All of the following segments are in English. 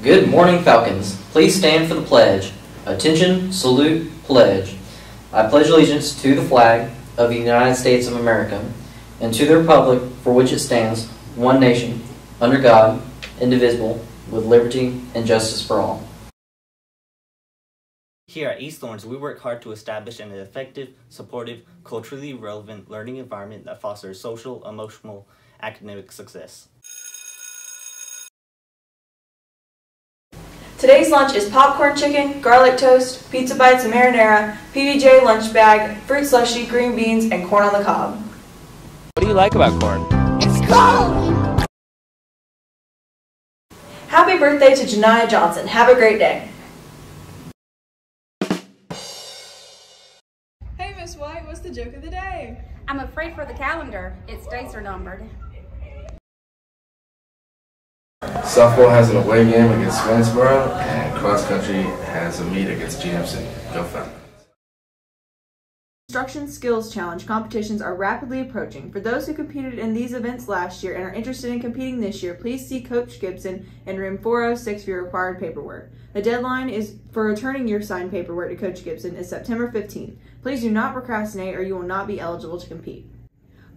Good morning, Falcons. Please stand for the pledge. Attention, salute, pledge. I pledge allegiance to the flag of the United States of America and to the republic for which it stands, one nation, under God, indivisible, with liberty and justice for all. Here at East Laurens, we work hard to establish an effective, supportive, culturally relevant learning environment that fosters social, emotional, academic success. Today's lunch is popcorn chicken, garlic toast, pizza bites and marinara, PBJ lunch bag, fruit slushy, green beans, and corn on the cob. What do you like about corn? It's cold! Happy birthday to Janiyah Johnson. Have a great day. Hey, Miss White, what's the joke of the day? I'm afraid for the calendar. Its days are numbered. Softball has an away game against Swainsboro, and cross country has a meet against GMC. Go Falcons. Construction Skills Challenge competitions are rapidly approaching. For those who competed in these events last year and are interested in competing this year, please see Coach Gibson in room 406 for your required paperwork. The deadline is for returning your signed paperwork to Coach Gibson is September 15th. Please do not procrastinate or you will not be eligible to compete.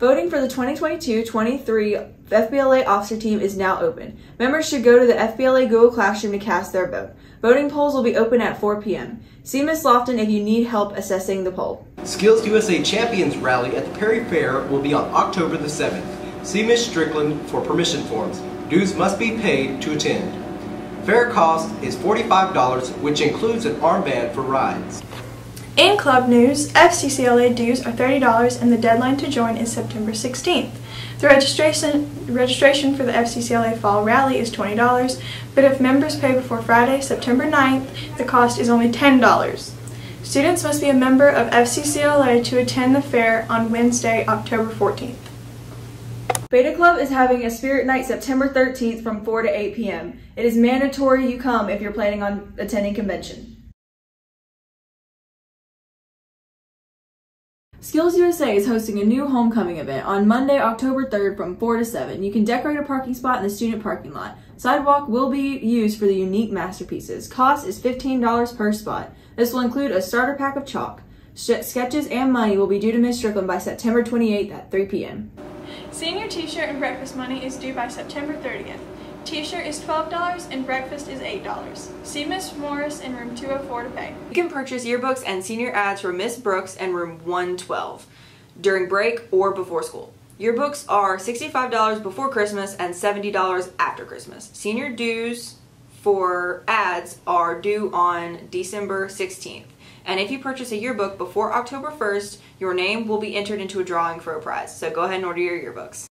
Voting for the 2022-23 FBLA officer team is now open. Members should go to the FBLA Google Classroom to cast their vote. Voting polls will be open at 4 p.m. See Ms. Lofton if you need help assessing the poll. Skills USA Champions Rally at the Perry Fair will be on October the 7th. See Ms. Strickland for permission forms. Dues must be paid to attend. Fair cost is $45, which includes an armband for rides. In club news, FCCLA dues are $30 and the deadline to join is September 16th. The registration, registration for the FCCLA Fall Rally is $20, but if members pay before Friday, September 9th, the cost is only $10. Students must be a member of FCCLA to attend the fair on Wednesday, October 14th. Beta Club is having a Spirit Night September 13th from 4 to 8 p.m. It is mandatory you come if you're planning on attending convention. Skills USA is hosting a new homecoming event on Monday, October 3rd from 4 to 7. You can decorate a parking spot in the student parking lot. Sidewalk will be used for the unique masterpieces. Cost is $15 per spot. This will include a starter pack of chalk. Sketches and money will be due to Ms. Strickland by September 28th at 3 p.m. Senior t-shirt and breakfast money is due by September 30th. T-shirt is $12 and breakfast is $8. See Miss Morris in room 204 to pay. You can purchase yearbooks and senior ads from Miss Brooks in room 112 during break or before school. Yearbooks are $65 before Christmas and $70 after Christmas. Senior dues for ads are due on December 16th. And if you purchase a yearbook before October 1st, your name will be entered into a drawing for a prize. So go ahead and order your yearbooks.